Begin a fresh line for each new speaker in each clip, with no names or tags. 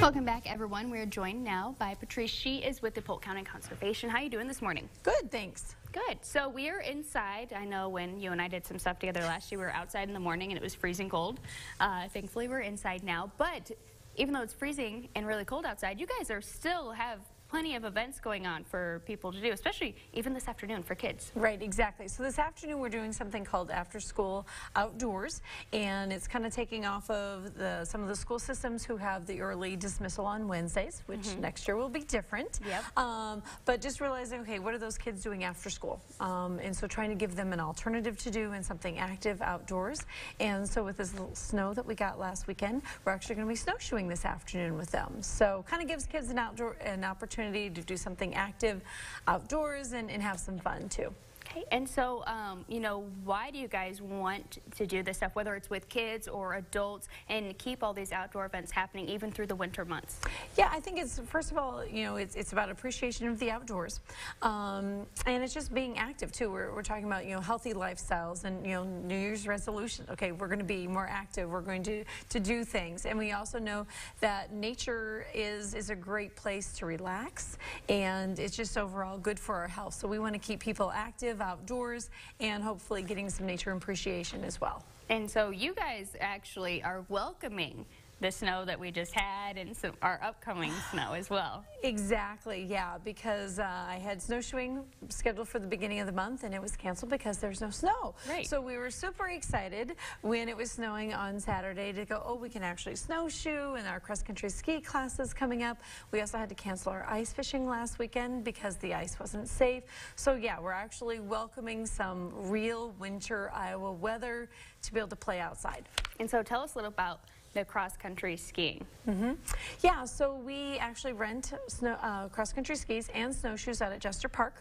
Welcome back, everyone. We're joined now by Patrice. She is with the Polk County Conservation. How are you doing this morning?
Good, thanks.
Good. So we are inside. I know when you and I did some stuff together last year, we were outside in the morning and it was freezing cold. Uh, thankfully, we're inside now. But even though it's freezing and really cold outside, you guys are still have plenty of events going on for people to do, especially even this afternoon for kids.
Right, exactly. So this afternoon we're doing something called After School Outdoors, and it's kind of taking off of the some of the school systems who have the early dismissal on Wednesdays, which mm -hmm. next year will be different.
Yep.
Um, but just realizing, okay, what are those kids doing after school? Um, and so trying to give them an alternative to do and something active outdoors. And so with this little snow that we got last weekend, we're actually going to be snowshoeing this afternoon with them. So kind of gives kids an outdoor an opportunity opportunity to do something active outdoors and, and have some fun too.
And so, um, you know, why do you guys want to do this stuff, whether it's with kids or adults, and keep all these outdoor events happening even through the winter months?
Yeah, I think it's, first of all, you know, it's, it's about appreciation of the outdoors. Um, and it's just being active, too. We're, we're talking about, you know, healthy lifestyles and, you know, New Year's resolution. Okay, we're going to be more active. We're going to, to do things. And we also know that nature is, is a great place to relax, and it's just overall good for our health. So we want to keep people active, outdoors and hopefully getting some nature appreciation as well.
And so you guys actually are welcoming the snow that we just had and some our upcoming snow as well.
Exactly, yeah, because uh, I had snowshoeing scheduled for the beginning of the month and it was canceled because there's no snow.
Right.
So we were super excited when it was snowing on Saturday to go, oh, we can actually snowshoe and our cross-country ski classes coming up. We also had to cancel our ice fishing last weekend because the ice wasn't safe. So yeah, we're actually welcoming some real winter Iowa weather to be able to play outside.
And so tell us a little about the cross-country skiing.
Mm -hmm. Yeah, so we actually rent uh, cross-country skis and snowshoes out at Jester Park.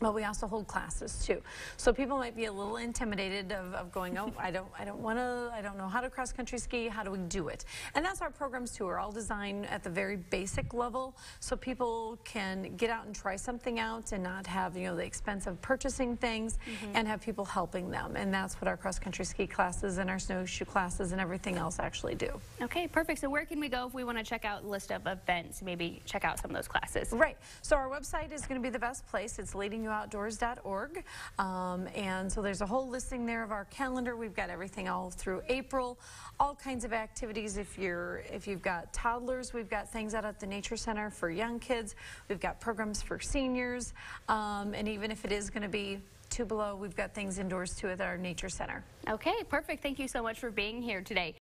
But we also hold classes too. So people might be a little intimidated of, of going, oh, I don't, I don't want to, I don't know how to cross country ski. How do we do it? And that's our programs too. Are all designed at the very basic level, so people can get out and try something out and not have you know the expense of purchasing things, mm -hmm. and have people helping them. And that's what our cross country ski classes and our snowshoe classes and everything else actually do.
Okay, perfect. So where can we go if we want to check out a list of events? Maybe check out some of those classes.
Right. So our website is going to be the best place. It's leading outdoors.org. Um, and so there's a whole listing there of our calendar. We've got everything all through April, all kinds of activities. If you're if you've got toddlers, we've got things out at the Nature Center for young kids. We've got programs for seniors. Um, and even if it is going to be two below, we've got things indoors too at our Nature Center.
Okay, perfect. Thank you so much for being here today.